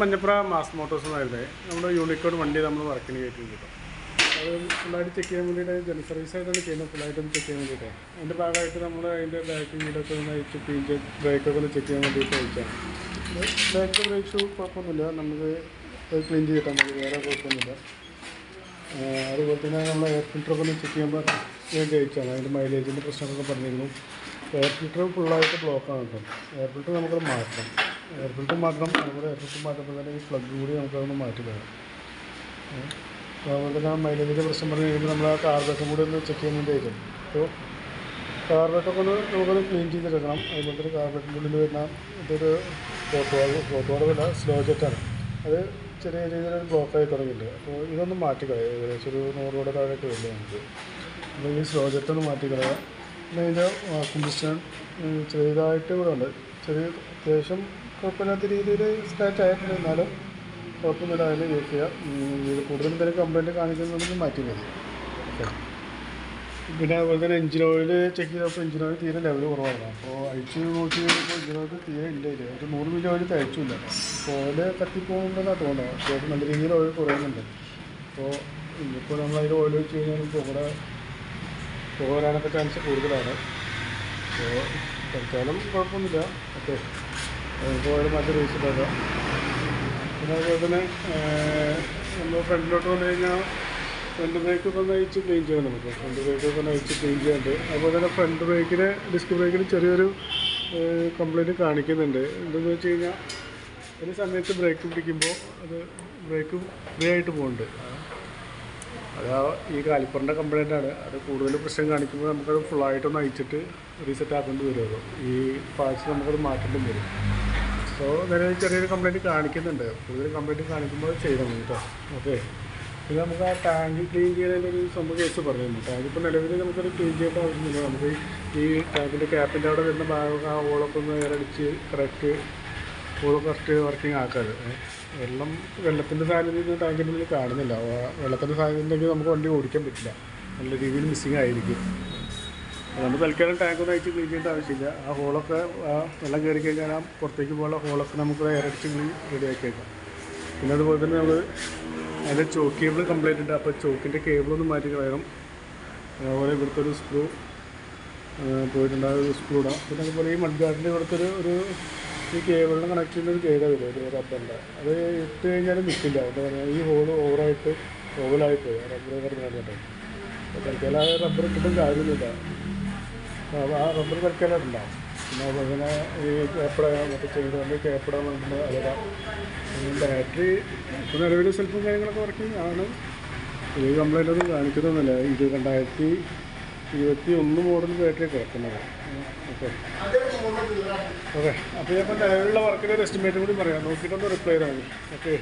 Manjappura mass Motors എന്നായിരുന്നേ. നമ്മുടെ Unicode വണ്ടി നമ്മൾ വർക്കിന് കയറ്റി കിട്ടും അത് ഫുള്ളായിട്ട് ചെക്ക് ചെയ്യാൻ വേണ്ടിയിട്ട് ജന സർവീസ് ആയിട്ടാണ് ചെയ്യുന്നത്. ഫുള്ളായിട്ട് ഒന്ന് ചെക്ക് ചെയ്യാൻ വേണ്ടിയിട്ട്. അതിന്റെ ഭാഗമായിട്ട് നമ്മൾ അതിന്റെ ബാക്ക് വീടൊക്കെ ഒന്ന് അയച്ച് ചെയ്ത് ബ്രേക്കൊക്കെ ഒന്ന് ചെക്ക് ചെയ്യാൻ വേണ്ടിയിട്ട് അയച്ചാണ് ബ്രേക്ക് ബ്രേക്ക് ഷൂ കുഴപ്പമൊന്നുമില്ല. നമുക്ക് ക്ലീൻ ചെയ്തിട്ടാൽ മതി. വേറെ കുഴപ്പമൊന്നുമില്ല. അതുപോലെ തന്നെ നമ്മൾ എയർ ഫിൽറ്ററൊക്കെ ഒന്ന് ചെക്ക് ചെയ്യുമ്പോൾ വേണ്ടി അയച്ചാണ് അതിന്റെ മൈലേജിന്റെ പ്രശ്നമൊക്കെ പറഞ്ഞിരുന്നു. എയർ ഫിൽറ്റർ ഫുള്ളായിട്ട് ബ്ലോക്കാണ് കേട്ടോ എയർ ഫിൽറ്റർ നമുക്കത് മാറ്റണം. എയർ ഫിൽറ്റർ മാറ്റണം അതുപോലെ എയർ ഫിൽറ്റർ മാറ്റുമ്പോൾ തന്നെ ഈ പ്ലഗ് കൂടി നമുക്കതൊന്ന് മാറ്റി തരാം. അപ്പോൾ അതുപോലെ തന്നെ മൈലേജിന്റെ പ്രശ്നം പറഞ്ഞു കഴിയുമ്പോൾ നമ്മൾ ആ കാർബേറ്റും കൂടി ഒന്ന് ചെക്ക് ചെയ്യാൻ വേണ്ടി അയച്ചു അപ്പോൾ കാർബേറ്റൊക്കെ ഒന്ന് നമുക്കൊന്ന് ക്ലീൻ ചെയ്തെടുക്കണം. അതുപോലെ തന്നെ കാർബേറ്റിന്റെ ഉള്ളിൽ വരുന്ന ഇതൊരു ഫോട്ടോ ഫോട്ടോയുടെ സ്ലോ ജെറ്റാണ് അത് ചെറിയ രീതിയിലൊരു ബ്ലോക്കായി തുടങ്ങിയിട്ടുണ്ട്. അപ്പോൾ ഇതൊന്ന് മാറ്റിക്കളയാം ഏകദേശം ഒരു നൂറ് രൂപയുടെ താഴേക്ക് വരില്ല നമുക്ക്. അപ്പോൾ ഈ സ്ലോ ജെറ്റ് ഒന്ന് മാറ്റിക്കളയാം പിന്നെ ഇതിന്റെ കുമ്പിസ്റ്റൻ ചെറിയതായിട്ട് ഇവിടെ ഉണ്ട്. ചെറിയ അത്യാവശ്യം കുഴപ്പമില്ലാത്ത രീതിയിൽ സ്ക്രാച്ച് ആയിട്ടുണ്ട്. എന്നാലും കുഴപ്പമില്ല അതിൽ യൂസ് ചെയ്യാം. ഇത് കൂടുതൽ എന്തെങ്കിലും കംപ്ലയിന്റ് കാണിക്കുന്നുണ്ടെങ്കിൽ മാറ്റി മതി. പിന്നെ അതുപോലെ തന്നെ എഞ്ചിൻ ഓയിൽ ചെക്ക് ചെയ്തപ്പോൾ എഞ്ചിൻ ഓയിൽ തീരെ ലെവൽ കുറവാണ് അപ്പോൾ അഴിച്ച് നോക്കി കഴിഞ്ഞപ്പോൾ എഞ്ചിൻ ഓയിൽ തീരെ ഇല്ല ഇല്ല ഒരു നൂറ് മില്ലി ഓയിൽ തയ്ച്ചില്ല അപ്പോൾ ഓയിൽ കത്തിപ്പോകുന്നുണ്ടെന്നാണ് തോന്നുന്നത് അത്യാവശ്യം നല്ല രീതിയിൽ ഓയിൽ കുറയുന്നുണ്ട്. അപ്പോൾ ഇനിയിപ്പോൾ നമ്മൾ അതിൽ ഓയിൽ വെച്ച് കഴിഞ്ഞാൽ പുകടെ പുക വരാനൊക്കെ ചാൻസ് കൂടുതലാണ്. അപ്പോൾ തൽക്കാലം കുഴപ്പമൊന്നുമില്ല. ഓക്കെ. നമുക്ക് മറ്റൊരു മാറ്റി റീസിട്ടാക്കാം പിന്നെ അതുപോലെ തന്നെ നമ്മൾ ഫ്രണ്ടിലോട്ട് വന്നു കഴിഞ്ഞാൽ ഫ്രണ്ട് ബ്രേക്ക് ഒക്കെ ഒന്ന് അയച്ച് ക്ലീൻ ചെയ്യണം നമുക്ക്. ഫ്രണ്ട് ബ്രേക്ക് ഒക്കെ ഒന്ന് അയച്ച് ക്ലീൻ ചെയ്യാനുണ്ട് അതുപോലെ തന്നെ ഫ്രണ്ട് ബ്രേക്കിന് ഡിസ്ക് ബ്രേക്കിന് ചെറിയൊരു കംപ്ലൈന്റ് കാണിക്കുന്നുണ്ട്. എന്തെന്ന് വെച്ച് കഴിഞ്ഞാൽ ഒരു സമയത്ത് ബ്രേക്ക് പിടിക്കുമ്പോൾ അത് ബ്രേക്ക് ഫ്രീ ആയിട്ട് പോകുന്നുണ്ട് അത് ആ ഈ കാലിപ്പറിന്റെ കംപ്ലൈന്റ് ആണ്. അത് കൂടുതൽ പ്രശ്നം കാണിക്കുമ്പോൾ നമുക്കത് ഫുള്ളായിട്ടൊന്ന് അയച്ചിട്ട് റീസെറ്റ് ആക്കേണ്ടി വരുമല്ലോ ഈ പാർട്സ് നമുക്കത് മാറ്റേണ്ടി വരും. സോ നിലവിൽ ചെറിയൊരു കംപ്ലൈന്റ് കാണിക്കുന്നുണ്ട്. കൂടുതൽ കംപ്ലൈന്റ് കാണിക്കുമ്പോൾ ചെയ്യണം കേട്ടോ ഓക്കെ പിന്നെ നമുക്ക് ആ ടാങ്ക് ക്ലീൻ ചെയ്യുന്നതിന്റെ ഒരു സംഭവം കേസ് പറഞ്ഞു ടാങ്ക് ഇപ്പോൾ നിലവിൽ നമുക്കത് ക്ലീൻ ചെയ്യേണ്ട ആവശ്യമില്ല. നമുക്ക് ഈ ടാങ്കിന്റെ ക്യാപ്പിന്റെ അവിടെ വരുന്ന ഭാഗം ആ ഓളൊക്കെ ഒന്ന് ഇറടിച്ച് കറക്റ്റ് ഓൾ കറക്റ്റ് വർക്കിംഗ് ആക്കാറ്. വെള്ളം വെള്ളത്തിന്റെ സാന്നിധ്യം ടാങ്കിന്റെ ഉള്ളിൽ കാണുന്നില്ല. വെള്ളത്തിന്റെ സാന്നിധ്യം ഉണ്ടെങ്കിൽ നമുക്ക് വണ്ടി ഓടിക്കാൻ പറ്റില്ല. നല്ല രീതിയിൽ മിസ്സിങ് ആയിരിക്കും. നമ്മൾ തൽക്കാലം ടാങ്ക് ഒന്നും അയച്ച് ക്ലീൻ ചെയ്യേണ്ട ആവശ്യമില്ല. ആ ഹോളൊക്കെ ആ വെള്ളം കയറി കഴിഞ്ഞാൽ ആ പുറത്തേക്ക് പോകുന്ന ഹോളൊക്കെ നമുക്ക് എയറടിച്ച് റെഡിയാക്കിയേക്കാം പിന്നെ അതുപോലെ തന്നെ നമ്മൾ അതിന്റെ ചോക്ക് കേബിൾ കംപ്ലൈന്റ് ഉണ്ട്. അപ്പോൾ ചോക്കിന്റെ കേബിളൊന്ന് മാറ്റി കളയണം. അതുപോലെ ഇവിടുത്തെ ഒരു സ്ക്രൂ പോയിട്ടുണ്ടായ ഒരു സ്ക്രൂ ഇടാം. പിന്നെ അതുപോലെ ഈ മഡ് ഗാർഡിന്റെ ഇവിടുത്തെ ഒരു ഒരു ഈ കേബിളിന് കണക്ട് ചെയ്യുന്ന ഒരു ഗൈഡ് വരും. ഒരു റബ്ബറിന്റെ അത് ഇട്ട് കഴിഞ്ഞാൽ നിൽക്കില്ല എന്താ പറയുക ഈ ഹോൾ ഓവറായിട്ട് ഓവലായി പോയി റബ്ബർ പറ്റും അപ്പോൾ ആ റബ്ബർ ഇട്ടിട്ടും കാര്യമൊന്നുമില്ല. റബ്ബർ കളിക്കാനായിട്ടുണ്ടാവും പിന്നെ പിന്നെ ഈ കേപ്പട മറ്റേ ചെയ്തുകൊണ്ട് കേപ്പട വേണ്ട അതിടാം ബാറ്ററി ഇപ്പോൾ നിലവിൽ സെൽഫും കാര്യങ്ങളൊക്കെ വർക്കിംഗ് ആണ് ഈ കംപ്ലൈന്റ് ഒന്നും കാണിക്കുന്നൊന്നുമില്ല ഇത് രണ്ടായിരത്തി ഇരുപത്തി ഒന്ന് മോഡൽ ബാറ്ററി കിടക്കുന്നത്. ഓക്കെ. ഓക്കെ. അപ്പോൾ ഞാൻ ഇപ്പോൾ നിലവിലുള്ള വർക്കിന്റെ ഒരു എസ്റ്റിമേറ്റ് കൂടി പറയാം. നോക്കിയിട്ടൊന്ന് റിപ്ലൈ തരാം ഓക്കെ.